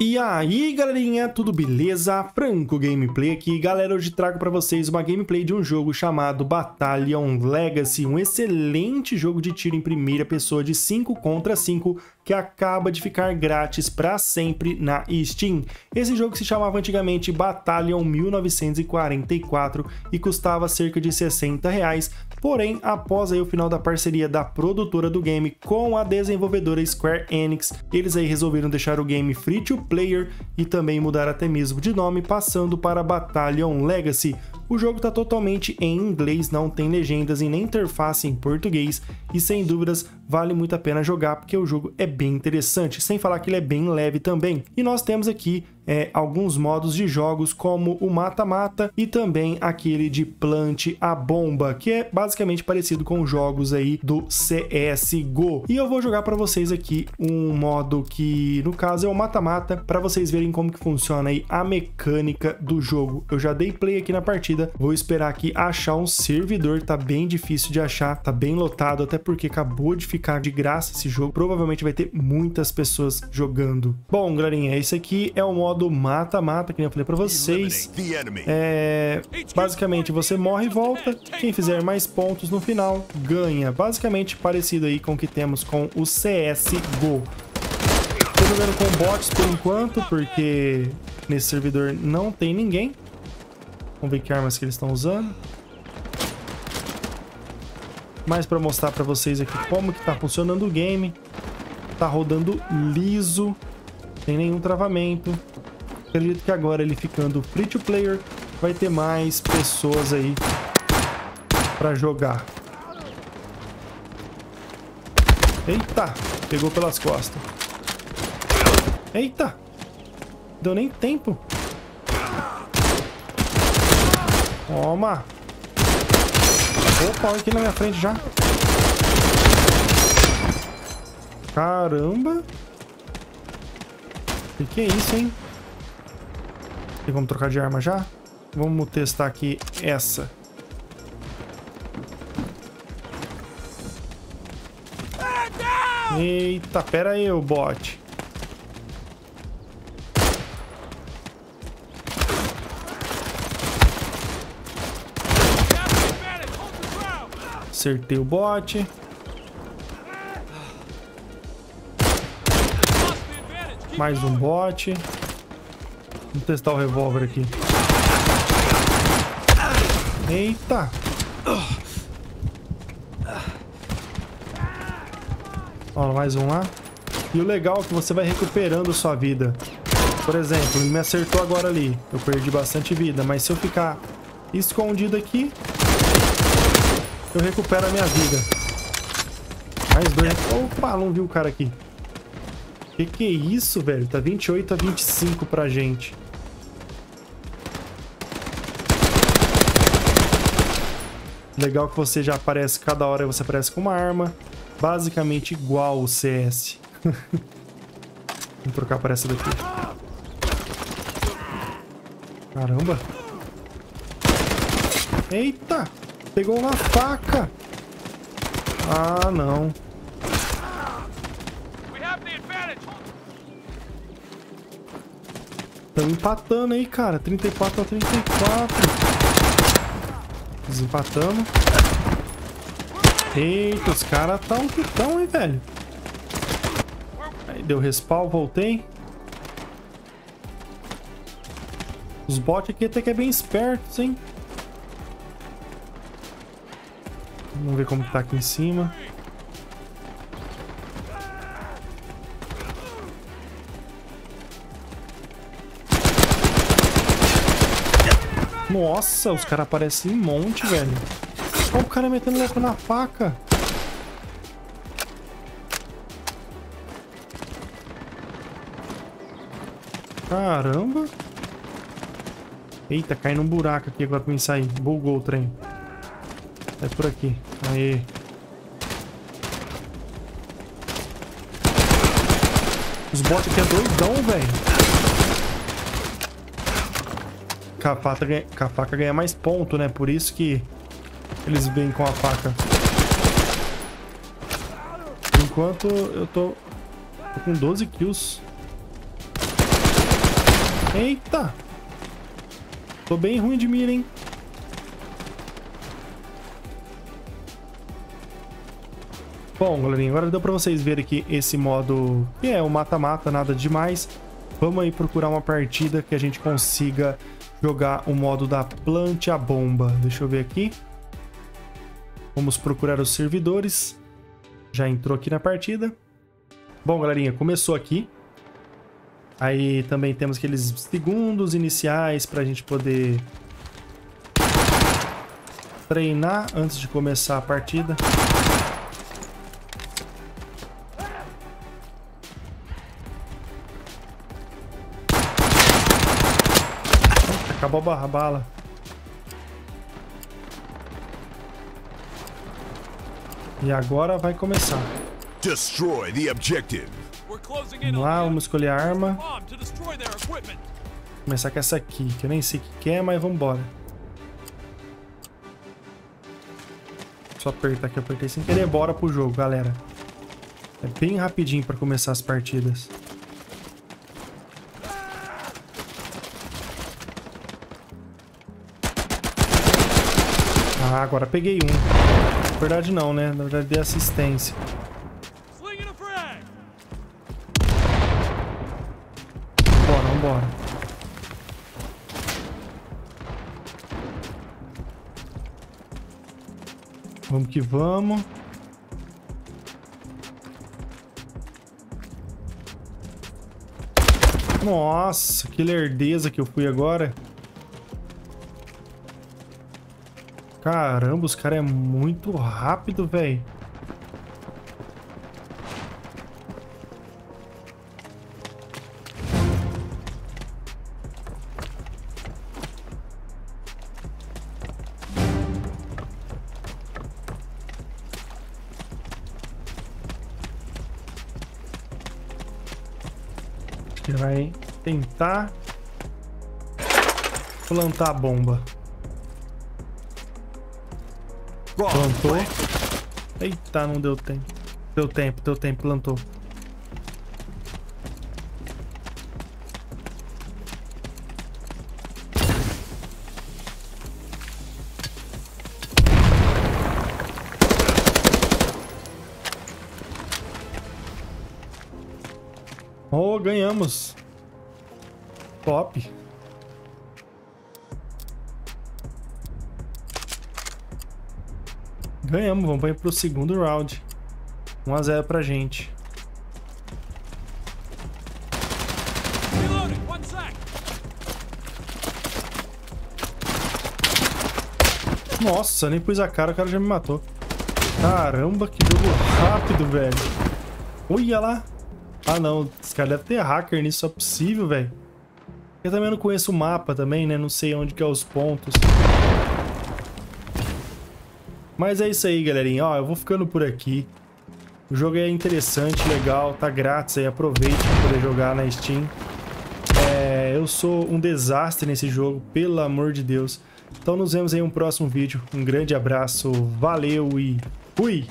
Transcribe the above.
E aí galerinha, tudo beleza? Franco Gameplay aqui. Galera, hoje trago para vocês uma gameplay de um jogo chamado Battalion Legacy, um excelente jogo de tiro em primeira pessoa de 5 contra 5 que acaba de ficar grátis para sempre na Steam. Esse jogo se chamava antigamente Battalion 1944 e custava cerca de 60 reais, porém, após aí o final da parceria da produtora do game com a desenvolvedora Square Enix, eles aí resolveram deixar o game free to player e também mudar até mesmo de nome, passando para Battalion Legacy, o jogo está totalmente em inglês, não tem legendas e nem interface em português, e sem dúvidas vale muito a pena jogar porque o jogo é bem interessante, sem falar que ele é bem leve também. E nós temos aqui é, alguns modos de jogos como o mata-mata e também aquele de plante a bomba, que é basicamente parecido com jogos aí do CS:GO. E eu vou jogar para vocês aqui um modo que, no caso, é o mata-mata, para vocês verem como que funciona aí a mecânica do jogo. Eu já dei play aqui na partida, vou esperar aqui achar um servidor, tá bem difícil de achar, tá bem lotado, até porque acabou de ficar de graça esse jogo, provavelmente vai ter muitas pessoas jogando. Bom, galerinha, esse aqui é o modo modo mata-mata, que eu falei pra vocês. É, basicamente, você morre e volta. Quem fizer mais pontos no final, ganha. Basicamente parecido aí com o que temos com o CSGO. Tô jogando com bots por enquanto, porque nesse servidor não tem ninguém. Vamos ver que armas que eles estão usando. Mais para mostrar para vocês aqui como que tá funcionando o game. Tá rodando liso, sem nenhum travamento. Acredito que agora ele ficando free to player, vai ter mais pessoas aí para jogar. Eita, pegou pelas costas. Eita, deu nem tempo. Toma. Opa, olha aqui na minha frente já. Caramba. O que, que é isso, hein? E vamos trocar de arma já? Vamos testar aqui essa. Eita, pera aí, o bot. Acertei o bot. Mais um bot. Vamos testar o revólver aqui. Eita! Ó, mais um lá. E o legal é que você vai recuperando sua vida. Por exemplo, ele me acertou agora ali. Eu perdi bastante vida, mas se eu ficar escondido aqui, eu recupero a minha vida. Mais dois. Opa, não vi o cara aqui. Que que é isso, velho? Tá 28 a 25 pra gente. Legal que você já aparece, cada hora você aparece com uma arma. Basicamente igual o CS. Vamos trocar para essa daqui. Caramba. Eita! Pegou uma faca! Ah, não. Estamos empatando aí, cara. 34 a 34. Desempatamos. Eita, os caras tão que tão, hein, velho. Aí deu respawn, voltei. Os bots aqui até que é bem espertos, hein. Vamos ver como tá aqui em cima. Nossa, os caras aparecem em monte, velho. Olha o cara metendo louco na faca. Caramba. Eita, cai num buraco aqui agora pra mim sair. Bugou o trem. É por aqui. Aê. Os bots aqui é doidão, velho. Com a faca ganha mais ponto, né? Por isso que eles vêm com a faca. Enquanto eu tô, tô com 12 kills. Eita! Tô bem ruim de mira, hein? Bom, galerinha, agora deu pra vocês verem aqui esse modo que é o mata-mata, nada demais. Vamos aí procurar uma partida que a gente consiga jogar o modo da plante a bomba. Deixa eu ver aqui. Vamos procurar os servidores. Já entrou aqui na partida. Bom, galerinha, começou aqui. Aí também temos aqueles segundos iniciais para a gente poder treinar antes de começar a partida. Acabou a bala. E agora vai começar. Destroy the objective. Vamos lá, vamos escolher a arma. Começar com essa aqui, que eu nem sei o que é, mas vamos embora. Só apertar aqui, apertei sem querer. Bora pro jogo, galera. É bem rapidinho para começar as partidas. Ah, agora peguei um. Na verdade não, né? Na verdade dei assistência. Bora, vambora. Vamos que vamos. Nossa, que lerdeza que eu fui agora. Caramba, os caras é muito rápido, velho. Vai tentar plantar a bomba. Plantou. Eita, não deu tempo. Deu tempo, deu tempo, plantou. Oh, ganhamos. Top. Ganhamos, vamos para pro segundo round. 1x0 pra gente. Nossa, nem pus a cara, o cara já me matou. Caramba, que jogo rápido, velho. Olha lá. Ah, não. Esse cara deve ter hacker nisso, é possível, velho. Eu também não conheço o mapa também, né? Não sei onde que é os pontos. Mas é isso aí, galerinha. Ó, eu vou ficando por aqui. O jogo é interessante, legal, tá grátis aí. Aproveite para poder jogar na Steam. É, eu sou um desastre nesse jogo, pelo amor de Deus. Então nos vemos em um próximo vídeo. Um grande abraço, valeu e fui!